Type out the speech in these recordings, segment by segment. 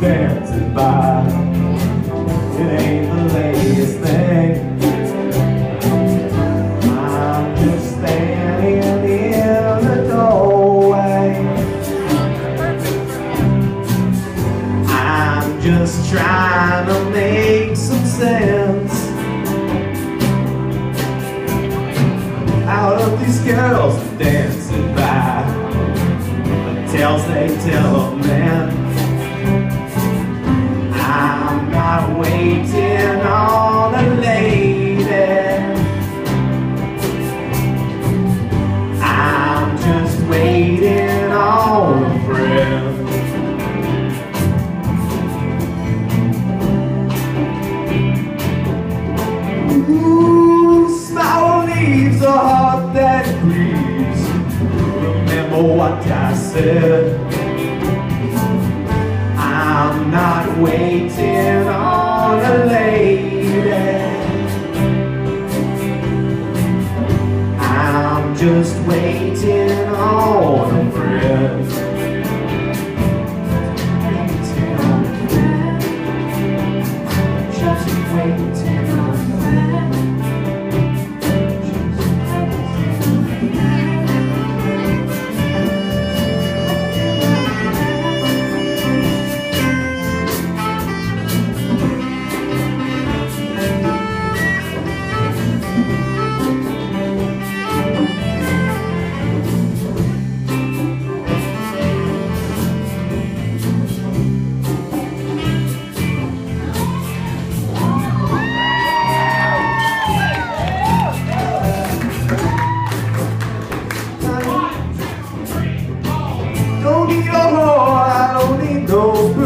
dancing by. It ain't the latest thing. I'm just standing in the doorway. I'm just trying to make some sense out of these girls dancing by. The tales they tell of me. Ooh, smile leaves a heart that grieves. Remember what I said. I'm not waiting on a lady. I'm just waiting I don't need. Don't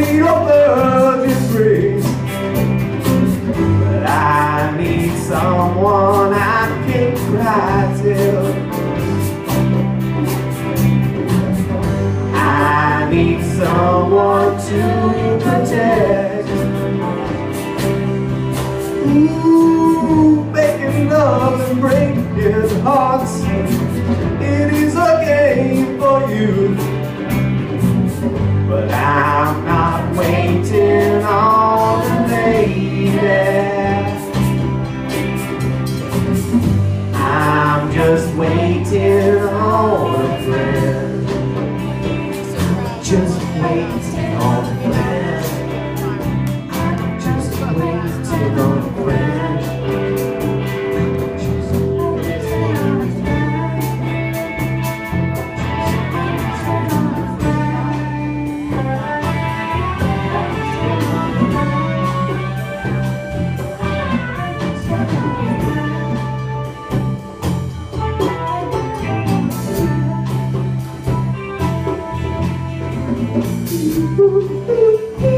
need no. But I need someone I can cry to. I need someone to protect. Ooh, Música